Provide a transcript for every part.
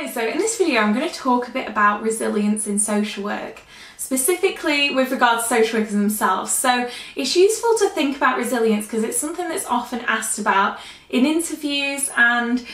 Hi, so in this video I'm going to talk a bit about resilience in social work, specifically with regards to social workers themselves. So it's useful to think about resilience because it's something that's often asked about in interviews and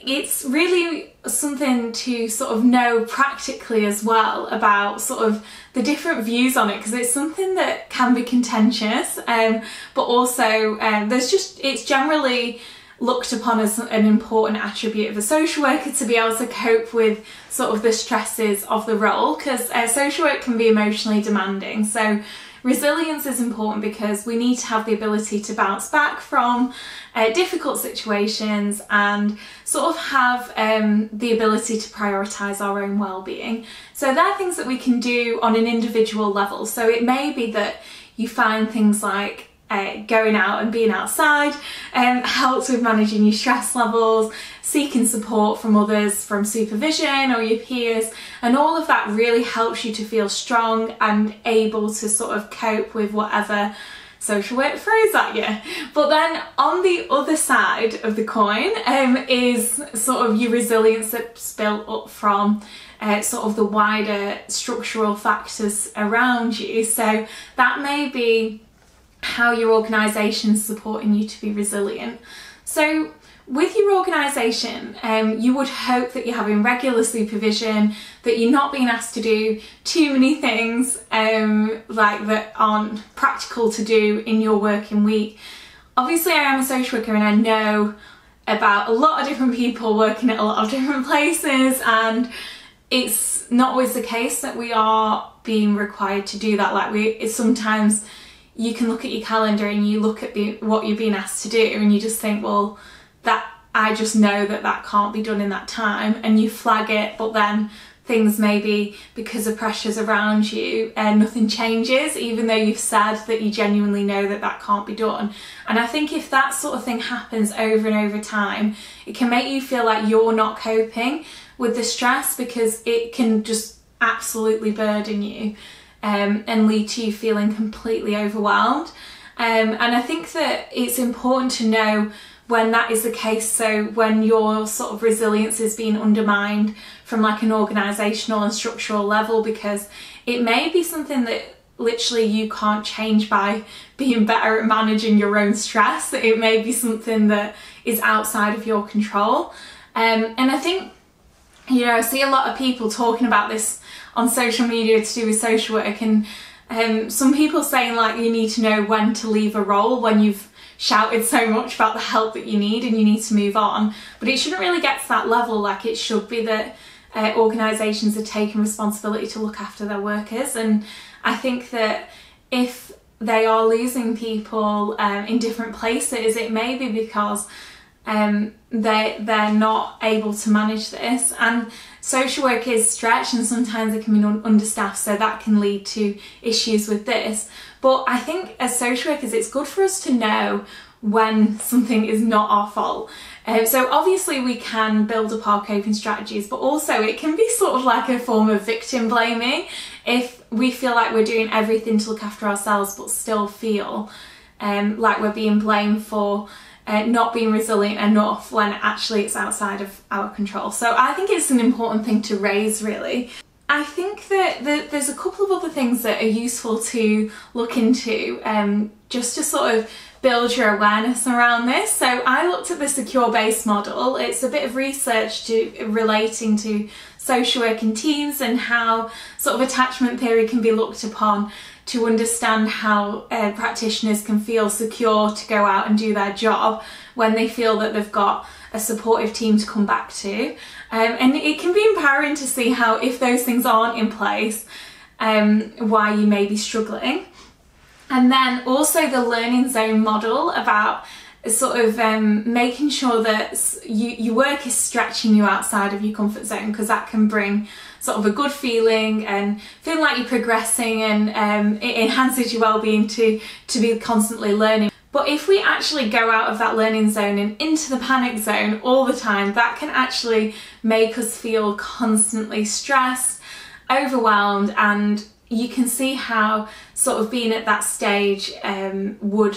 it's really something to sort of know practically as well about sort of the different views on it because it's something that can be contentious um, but also um, there's just it's generally looked upon as an important attribute of a social worker to be able to cope with sort of the stresses of the role because uh, social work can be emotionally demanding. So resilience is important because we need to have the ability to bounce back from uh, difficult situations and sort of have um, the ability to prioritise our own well-being. So there are things that we can do on an individual level. So it may be that you find things like uh, going out and being outside um, helps with managing your stress levels, seeking support from others, from supervision or your peers, and all of that really helps you to feel strong and able to sort of cope with whatever social work throws at you. But then on the other side of the coin um, is sort of your resilience that's built up from uh, sort of the wider structural factors around you. So that may be how your organisation's supporting you to be resilient. So with your organisation, um, you would hope that you're having regular supervision, that you're not being asked to do too many things um, like that aren't practical to do in your working week. Obviously, I am a social worker and I know about a lot of different people working at a lot of different places, and it's not always the case that we are being required to do that. Like we, it's sometimes you can look at your calendar and you look at the, what you're being asked to do and you just think, well, that I just know that that can't be done in that time and you flag it, but then things maybe because of pressures around you and nothing changes even though you've said that you genuinely know that that can't be done. And i think if that sort of thing happens over and over time it can make you feel like you're not coping with the stress because it can just absolutely burden you um, and lead to you feeling completely overwhelmed. Um, and I think that it's important to know when that is the case. So when your sort of resilience is being undermined from like an organisational and structural level, because it may be something that literally you can't change by being better at managing your own stress. It may be something that is outside of your control. Um, and I think, you know, I see a lot of people talking about this on social media to do with social work and um, some people saying like you need to know when to leave a role when you've shouted so much about the help that you need and you need to move on. But it shouldn't really get to that level like it should be that uh, organisations are taking responsibility to look after their workers. And I think that if they are losing people um, in different places it may be because um, they they're not able to manage this. And social work is stretched and sometimes it can be understaffed so that can lead to issues with this. But I think as social workers it's good for us to know when something is not our fault. Um, so obviously we can build up our coping strategies but also it can be sort of like a form of victim blaming if we feel like we're doing everything to look after ourselves but still feel um, like we're being blamed for uh, not being resilient enough when actually it's outside of our control. So I think it's an important thing to raise really. I think that, that there's a couple of other things that are useful to look into um, just to sort of build your awareness around this. So I looked at the secure base model. It's a bit of research to relating to social working teams and how sort of attachment theory can be looked upon to understand how uh, practitioners can feel secure to go out and do their job when they feel that they've got a supportive team to come back to. Um, and it can be empowering to see how, if those things aren't in place, um, why you may be struggling. And then also the learning zone model about sort of um, making sure that you, your work is stretching you outside of your comfort zone because that can bring sort of a good feeling and feeling like you're progressing and um, it enhances your well-being to, to be constantly learning. But if we actually go out of that learning zone and into the panic zone all the time, that can actually make us feel constantly stressed, overwhelmed, and you can see how sort of being at that stage um, would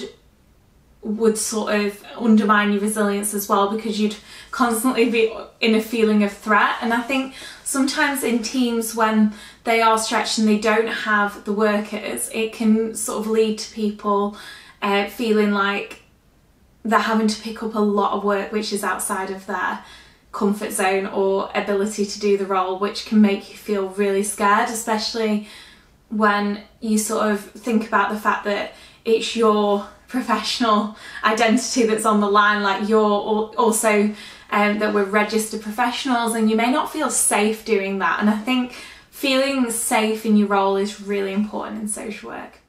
would sort of undermine your resilience as well because you'd constantly be in a feeling of threat. And I think sometimes in teams when they are stretched and they don't have the workers, it can sort of lead to people uh, feeling like they're having to pick up a lot of work which is outside of their comfort zone or ability to do the role, which can make you feel really scared, especially when you sort of think about the fact that it's your professional identity that's on the line, like you're also um, that we're registered professionals and you may not feel safe doing that. And I think feeling safe in your role is really important in social work.